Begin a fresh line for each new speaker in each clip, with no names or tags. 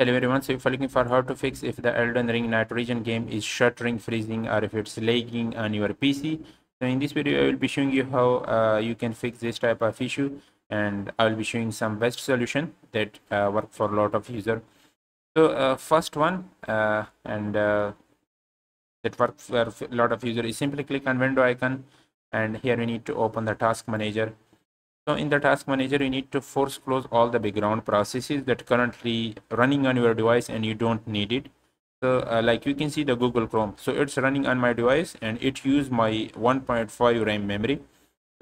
Hello everyone, so if you're looking for how to fix if the Elden Ring Nightreign game is shuttering, freezing or if it's lagging on your PC. So in this video I will be showing you how uh, you can fix this type of issue and I will be showing some best solution that uh, work for a lot of user. So uh, first one uh, and uh, that work for a lot of user is simply click on window icon and here we need to open the task manager so in the task manager, you need to force close all the background processes that currently running on your device and you don't need it. So uh, like you can see the Google Chrome. So it's running on my device and it use my 1.5 RAM memory.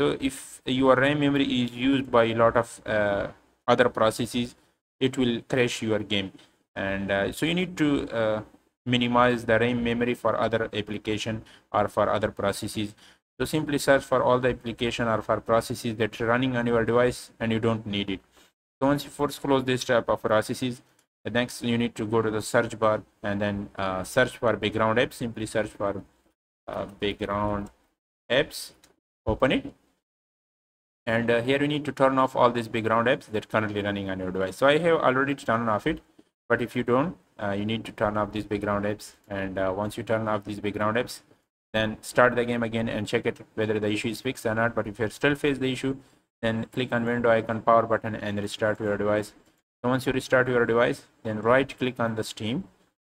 So if your RAM memory is used by a lot of uh, other processes, it will crash your game. And uh, so you need to uh, minimize the RAM memory for other application or for other processes. So simply search for all the application or for processes that are running on your device and you don't need it. So once you force close this type of processes, the next you need to go to the search bar and then uh, search for background apps. Simply search for uh, background apps, open it. And uh, here you need to turn off all these background apps that currently running on your device. So I have already turned off it, but if you don't, uh, you need to turn off these background apps. And uh, once you turn off these background apps, then start the game again and check it whether the issue is fixed or not. But if you still face the issue then click on window icon power button and restart your device. So once you restart your device then right click on the steam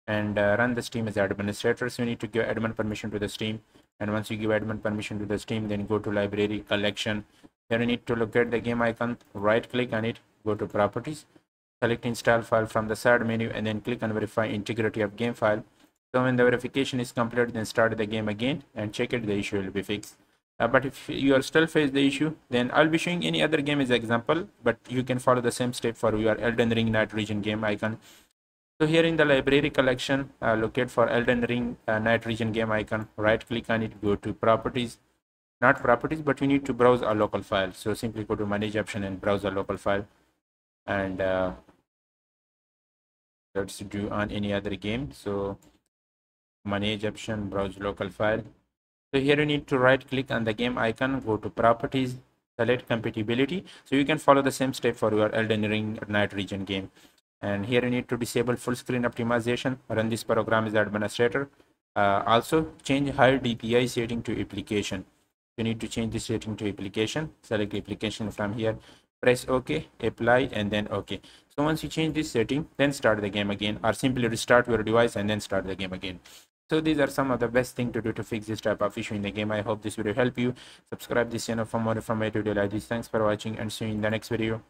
and uh, run the steam as administrator. So you need to give admin permission to the steam. And once you give admin permission to the steam then go to library collection. Then you need to look at the game icon right click on it go to properties select install file from the side menu and then click on verify integrity of game file so when the verification is completed, then start the game again and check it, the issue will be fixed. Uh, but if you are still face the issue, then I'll be showing any other game as example, but you can follow the same step for your Elden Ring Nightreign game icon. So here in the library collection, uh, locate for Elden Ring uh, Nightreign game icon, right click on it, go to properties, not properties, but you need to browse a local file. So simply go to manage option and browse a local file. And uh, let's do on any other game. So manage option browse local file. So here you need to right click on the game icon go to properties select compatibility. So you can follow the same step for your elden ring nightreign game. And here you need to disable full screen optimization. Run this program as administrator. Uh, also change higher dpi setting to application. You need to change the setting to application. Select application from here. Press ok apply and then ok. So once you change this setting then start the game again or simply restart your device and then start the game again so these are some of the best thing to do to fix this type of issue in the game. I hope this video help you. Subscribe this channel for more informative this. Thanks for watching and see you in the next video.